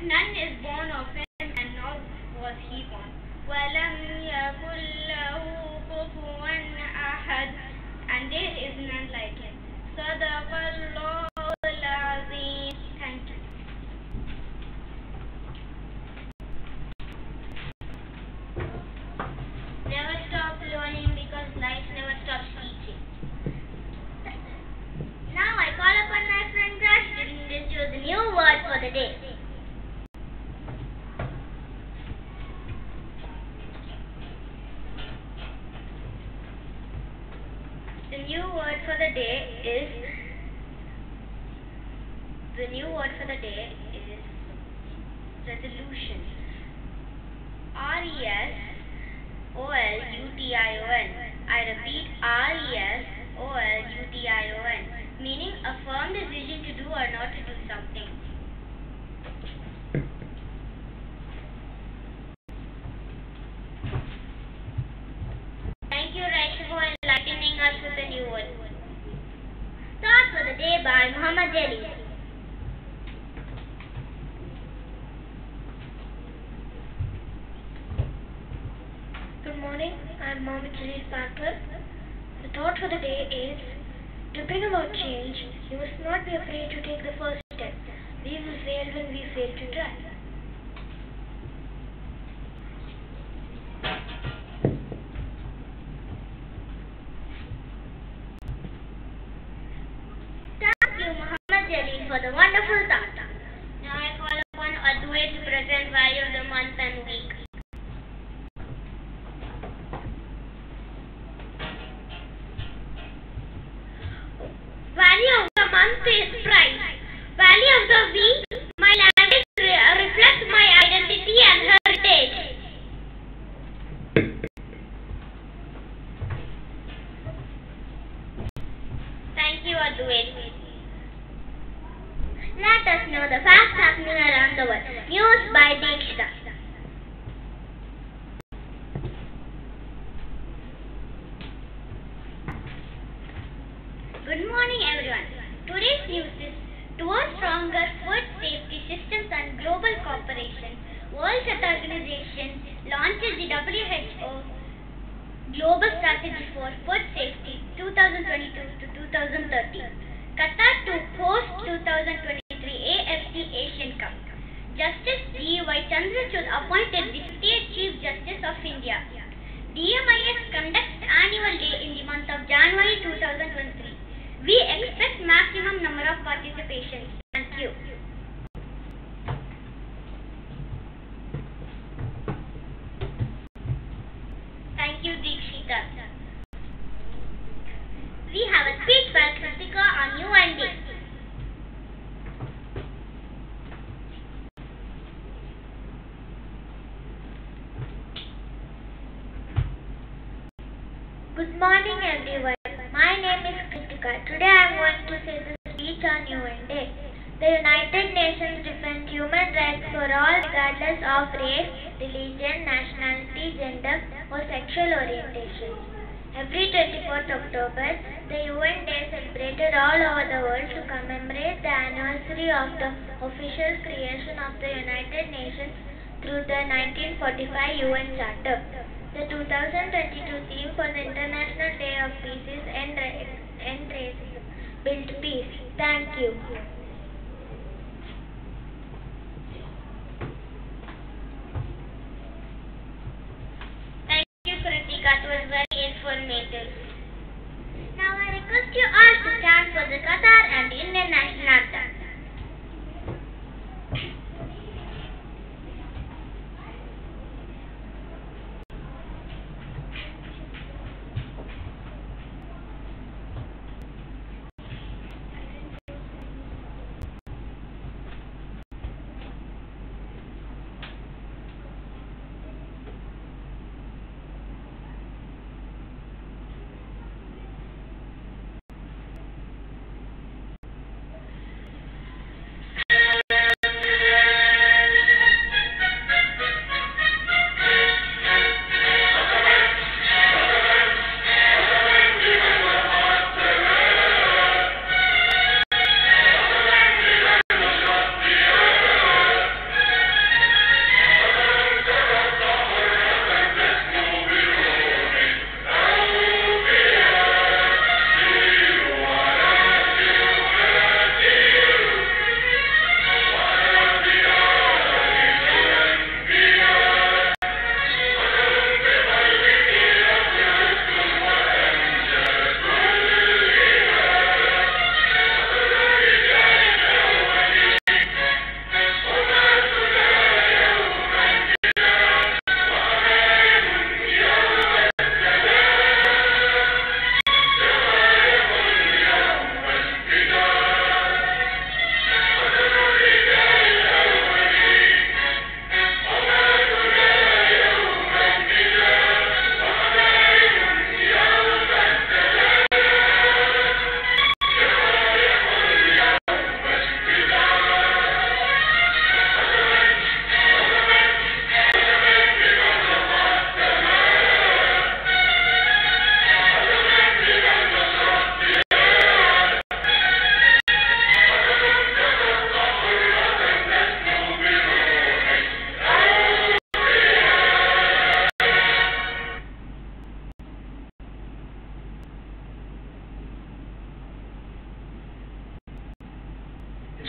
None is born of him, and nor was he born. وَلَمْ يَكُنْ لَهُ كُفُوًا أَحَدٌ And there is none like him. صدق الله new word for the day is the new word for the day is resolution. R E S O L U T I O N. I repeat R E S O L U T I O N, meaning a firm decision to do or not to do something. Thank you, Raisha, for enlightening with for the day by Muhammad Jalil. Good morning, I'm Mohammed Jalil Pankar. The thought for the day is to bring about change, you must not be afraid to take the first step. We will fail when we fail to try. Thank you, Muhammad Jalil, for the wonderful thought. Now I call upon Adwait to present value of the month and week. Value of the month is price. Value of the week, my language re- reflects my identity and heritage. Thank you, Adwait. Let us know the facts happening around the world. News by Dikshita. Good morning, everyone. Today's news is Towards Stronger Food Safety Systems and Global Cooperation, World Health Organization launches the WHO Global Strategy for Food Safety 2022 to 2030. Qatar to host 2023 AFC Asian Cup. Justice D. Y. Chandrachud appointed the 58th Chief Justice of India. DMIS conducts annual day in the month of January 2023. We expect maximum number of participation. Thank you. Thank you, Dikshita. We have a speech by Kritika on UND. Good morning, everyone. My name is Kritika. Today I am going to say the speech on UN Day. The United Nations defend human rights for all regardless of race, religion, nationality, gender, or sexual orientation. Every 24th October, the UN Day celebrated all over the world to commemorate the anniversary of the official creation of the United Nations through the 1945 UN Charter. The 2022 theme for the International Day of Peace is End, End Racism, Build Peace. Thank you. Thank you, Kritika. It was very informative. Now I request you all to stand for the Qatar and Indian national anthem.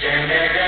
Yeah.